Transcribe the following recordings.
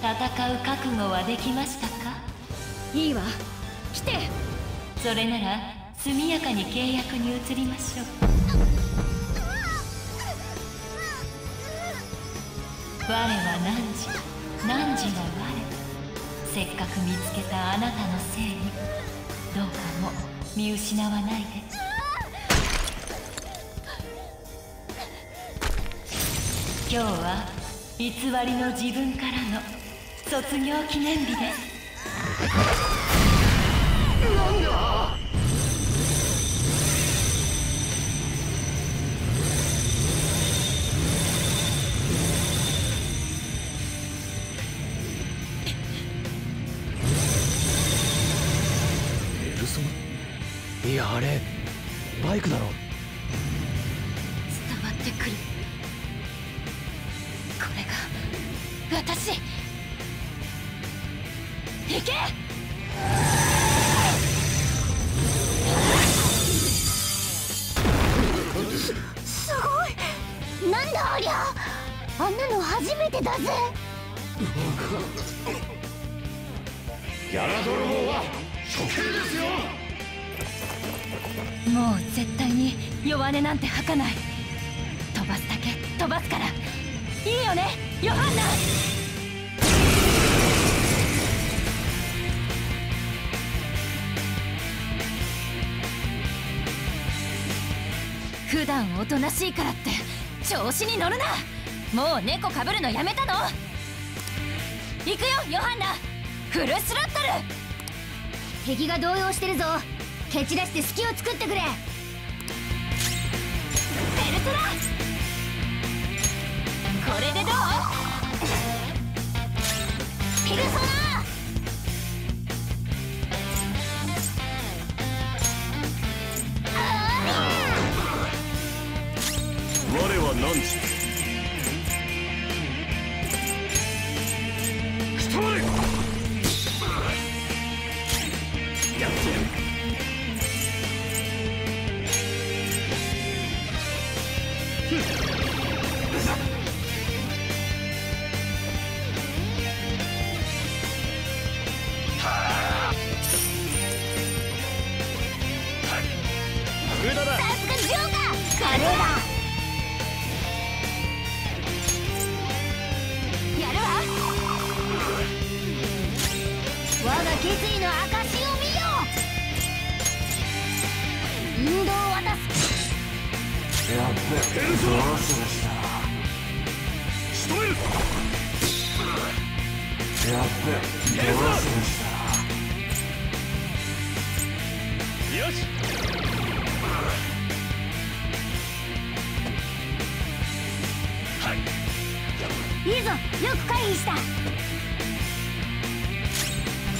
戦う覚悟はできましたか？いいわ。来て。それなら速やかに契約に移りましょう。我は汝汝は我？せっかく見つけたあなたの正義どうかも見失わないで。今日は偽りの自分からの卒業記念日です。いやあれバイクだろ。伝わってくる。これが私行け！すごい！なんだありゃ！あんなの初めてだぜ！ギャラ泥棒は処刑ですよ。もう絶対に弱音なんて吐かない。飛ばすだけ飛ばすから。いいよね？ヨハンナ普段おとなしいからって調子に乗るな。もう猫かぶるのやめたの。行くよヨハンナ。フルスロットル。敵が動揺してるぞ。蹴散らして隙を作ってくれ。我決意の証を見よ引導を渡すやっべどうしました仕留めるやっべどうしました？よしはいいいぞ。よく回避した。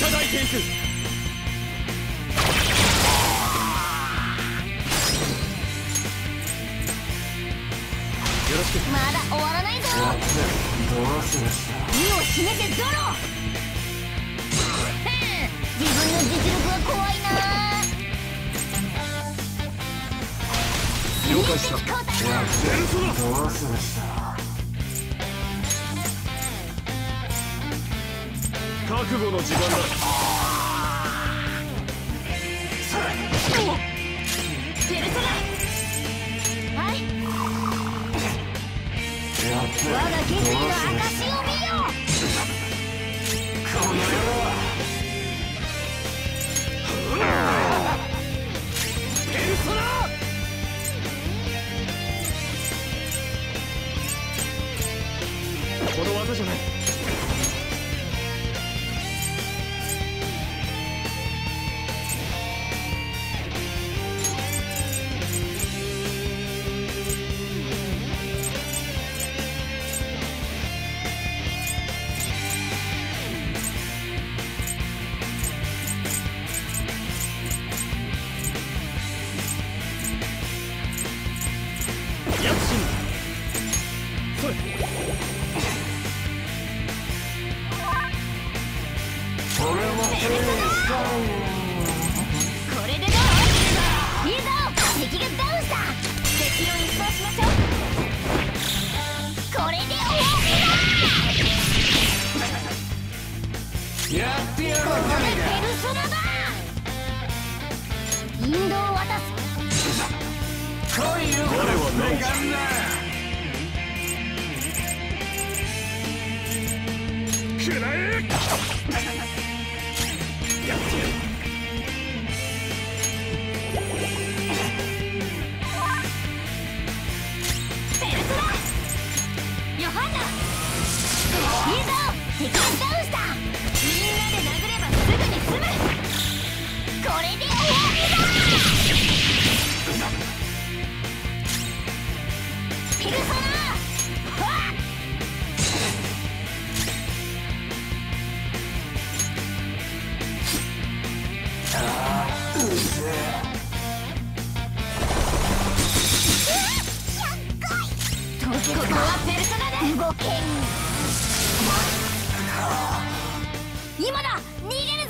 ただいていく。よろしく。まだ終わらないぞ。どうしました？身をひねてゾロ。自分の実力は怖いな。了解した。どうしました？覚悟の時間だ。はい。我が決意のやってやろうペルソナだ引導を渡す来いよこれはメガンなくらえやってやるペルソナヨハンナいいぞ敵が今だ逃げる